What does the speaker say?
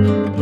Música